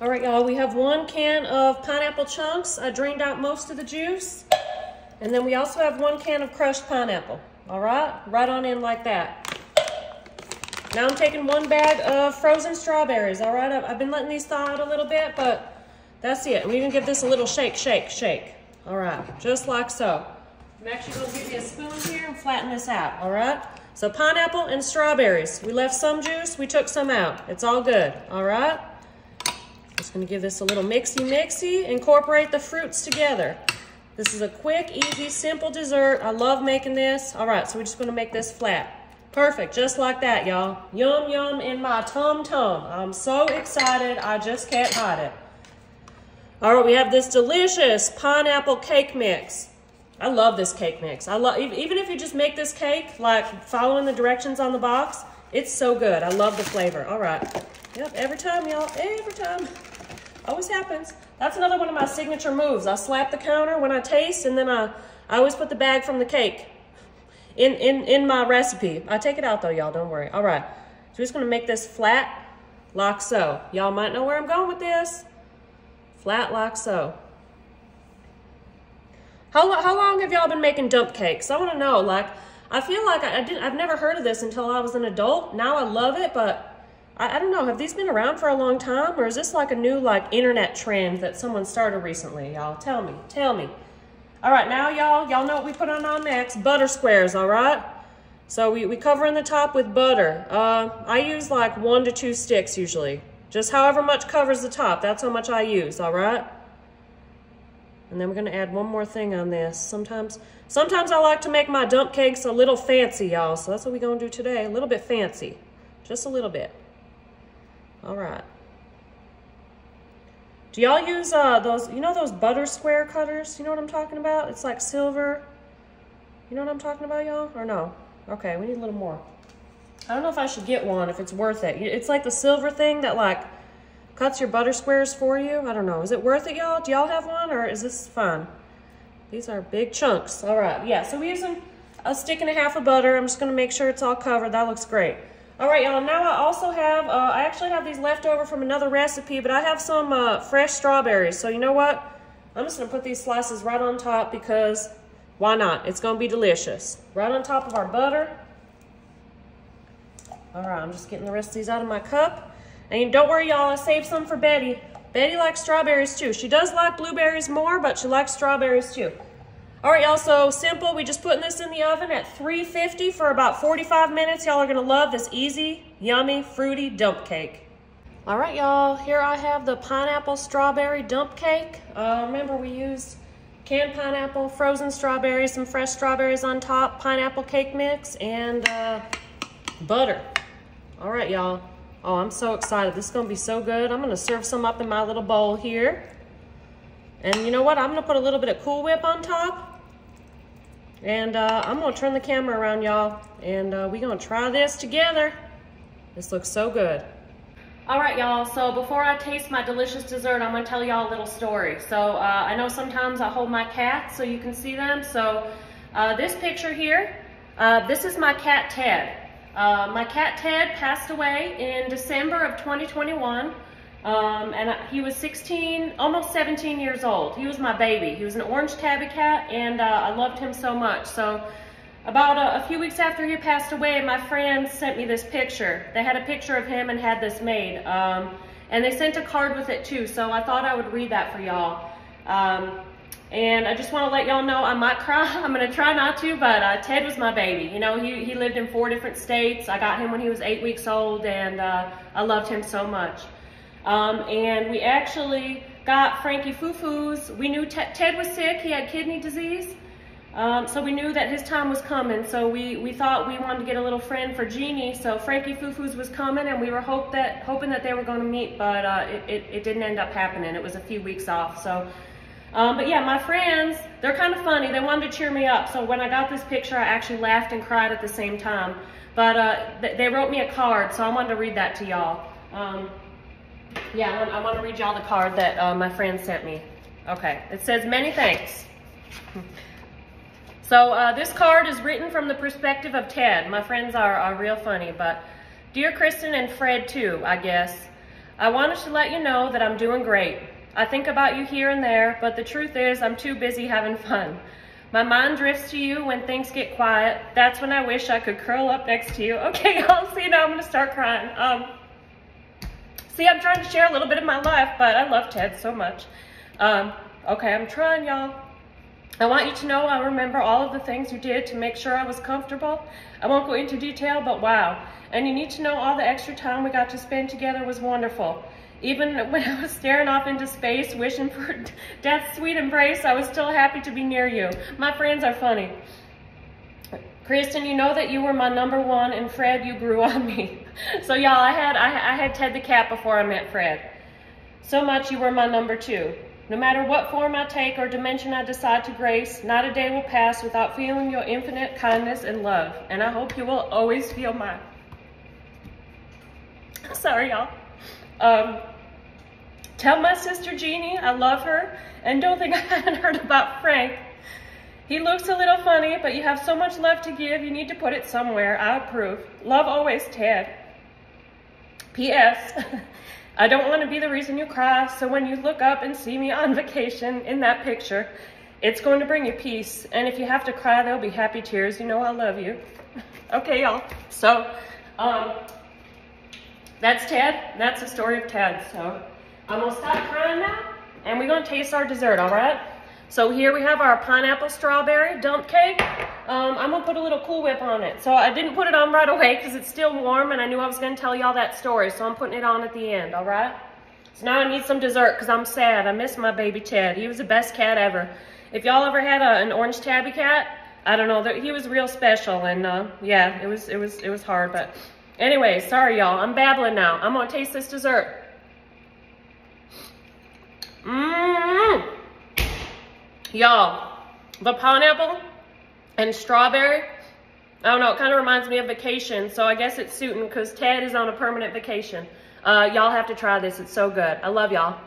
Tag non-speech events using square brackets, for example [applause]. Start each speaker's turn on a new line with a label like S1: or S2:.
S1: All right, y'all, we have one can of pineapple chunks. I drained out most of the juice. And then we also have one can of crushed pineapple. All right, right on in like that. Now I'm taking one bag of frozen strawberries. All right, I've been letting these thaw out a little bit, but that's it. I'm even give this a little shake, shake, shake. All right, just like so. I'm actually gonna give you a spoon here and flatten this out, all right? So pineapple and strawberries. We left some juice, we took some out. It's all good, all right? Just gonna give this a little mixy-mixy, incorporate the fruits together. This is a quick, easy, simple dessert. I love making this. All right, so we're just gonna make this flat. Perfect, just like that, y'all. Yum, yum in my tum-tum. I'm so excited, I just can't hide it. All right, we have this delicious pineapple cake mix. I love this cake mix. I love even if you just make this cake like following the directions on the box, it's so good. I love the flavor. All right. Yep, every time, y'all. Every time. Always happens. That's another one of my signature moves. I slap the counter when I taste, and then I, I always put the bag from the cake in, in, in my recipe. I take it out, though, y'all. Don't worry. All right. So we're just going to make this flat like so. Y'all might know where I'm going with this. Flat like so. How, how long have y'all been making dump cakes? I want to know. Like, I feel like I, I didn't, I've never heard of this until I was an adult. Now I love it, but I, I don't know. Have these been around for a long time? Or is this like a new like internet trend that someone started recently, y'all? Tell me. Tell me. All right, now y'all, y'all know what we put on on next. Butter squares, all right? So we, we cover in the top with butter. Uh, I use like one to two sticks usually. Just however much covers the top, that's how much I use, all right? And then we're gonna add one more thing on this. Sometimes, sometimes I like to make my dump cakes a little fancy, y'all. So that's what we're gonna do today, a little bit fancy. Just a little bit. All right. Do y'all use uh, those, you know those butter square cutters? You know what I'm talking about? It's like silver. You know what I'm talking about, y'all? Or no? Okay, we need a little more. I don't know if I should get one, if it's worth it. It's like the silver thing that like cuts your butter squares for you. I don't know. Is it worth it, y'all? Do y'all have one or is this fun? These are big chunks. All right, yeah, so we're using a stick and a half of butter. I'm just gonna make sure it's all covered. That looks great. All right, y'all, now I also have, uh, I actually have these left over from another recipe, but I have some uh, fresh strawberries. So you know what? I'm just gonna put these slices right on top because why not? It's gonna be delicious. Right on top of our butter. All right, I'm just getting the rest of these out of my cup. And don't worry, y'all, I saved some for Betty. Betty likes strawberries too. She does like blueberries more, but she likes strawberries too. All right, y'all, so simple. We just putting this in the oven at 350 for about 45 minutes. Y'all are gonna love this easy, yummy, fruity dump cake. All right, y'all, here I have the pineapple strawberry dump cake. Uh, remember, we used canned pineapple, frozen strawberries, some fresh strawberries on top, pineapple cake mix, and uh, butter. All right, y'all. Oh, I'm so excited. This is gonna be so good. I'm gonna serve some up in my little bowl here. And you know what? I'm gonna put a little bit of Cool Whip on top. And uh, I'm gonna turn the camera around, y'all. And uh, we're gonna try this together. This looks so good. All right, y'all, so before I taste my delicious dessert, I'm gonna tell y'all a little story. So uh, I know sometimes I hold my cats so you can see them. So uh, this picture here, uh, this is my cat Tedd. Uh, my cat Tedd passed away in December of 2021. Um, and he was 16, almost 17 years old. He was my baby. He was an orange tabby cat, and uh, I loved him so much. So about a, a, few weeks after he passed away, my friends sent me this picture. They had a picture of him and had this made. Um, and they sent a card with it too, so I thought I would read that for y'all. Um, and I just want to let y'all know I might cry. [laughs] I'm going to try not to, but uh, Tedd was my baby. You know, he, he lived in four different states. I got him when he was eight weeks old, and uh, I loved him so much. Um, and we actually got Frankie Foo-Foo's. We knew Tedd was sick. He had kidney disease. Um, so we knew that his time was coming. So we, we thought we wanted to get a little friend for Jeannie. So Frankie Foo-Foo's was coming, and we were hope that, hoping that they were going to meet, but uh, it, it, it didn't end up happening. It was a few weeks off. So um, but yeah, my friends, they're kind of funny. They wanted to cheer me up. So when I got this picture, I actually laughed and cried at the same time. But uh, they wrote me a card, so I wanted to read that to y'all. Um, yeah, I want, I want, to read y'all the card that uh, my friend sent me. Okay, it says, many thanks. So uh, this card is written from the perspective of Tedd. My friends are, are real funny, but dear Kristin and Fred too, I guess. I wanted to let you know that I'm doing great. I think about you here and there, but the truth is I'm too busy having fun. My mind drifts to you when things get quiet. That's when I wish I could curl up next to you. Okay, [laughs] I'll see you now I'm gonna start crying. Um, see, I'm trying to share a little bit of my life, but I love Tedd so much. Um, okay, I'm trying, y'all. I want you to know I remember all of the things you did to make sure I was comfortable. I won't go into detail, but wow. And you need to know all the extra time we got to spend together was wonderful. Even [laughs] when I was staring off into space, wishing for [laughs] death's sweet embrace, I was still happy to be near you. My friends are funny. Kristin, you know that you were my number one, and Fred, you grew on me. [laughs] So y'all, I had I, I had Tedd the cat before I met Fred. So much you were my number two. No matter what form I take or dimension I decide to grace, not a day will pass without feeling your infinite kindness and love. And I hope you will always feel mine. [laughs] Sorry, y'all. Um, tell my sister Jeannie I love her and don't think [laughs] I haven't heard about Frank. He looks a little funny, but you have so much love to give, you need to put it somewhere. I approve. Love always, Tedd. P.S. [laughs] I don't want to be the reason you cry, so when you look up and see me on [laughs] vacation in that picture, it's going to bring you peace. And if you have to cry, there'll be happy tears. You know I love you. [laughs] okay, y'all. So, um, that's Tedd. That's the story of Tedd. So, I'm going to stop crying now, and we're going to taste our dessert, all right? So here we have our pineapple strawberry dump cake. Um, I'm gonna put a little Cool Whip on it. So I didn't put it on right away because it's still warm and I knew I was gonna tell y'all that story. So I'm putting it on at the end, all right? So now I need some dessert because I'm sad. I miss my baby Tedd. He was the best cat ever. If y'all ever had a, an orange tabby cat, I don't know, he was real special and uh, yeah, it was, it, was, it was hard. But anyway, sorry y'all, I'm babbling now. I'm gonna taste this dessert. Mmm. Y'all, the pineapple and strawberry, I don't know, it kind of reminds me of vacation, so I guess it's suiting because Tedd is on a permanent vacation. Uh, y'all have to try this. It's so good. I love y'all.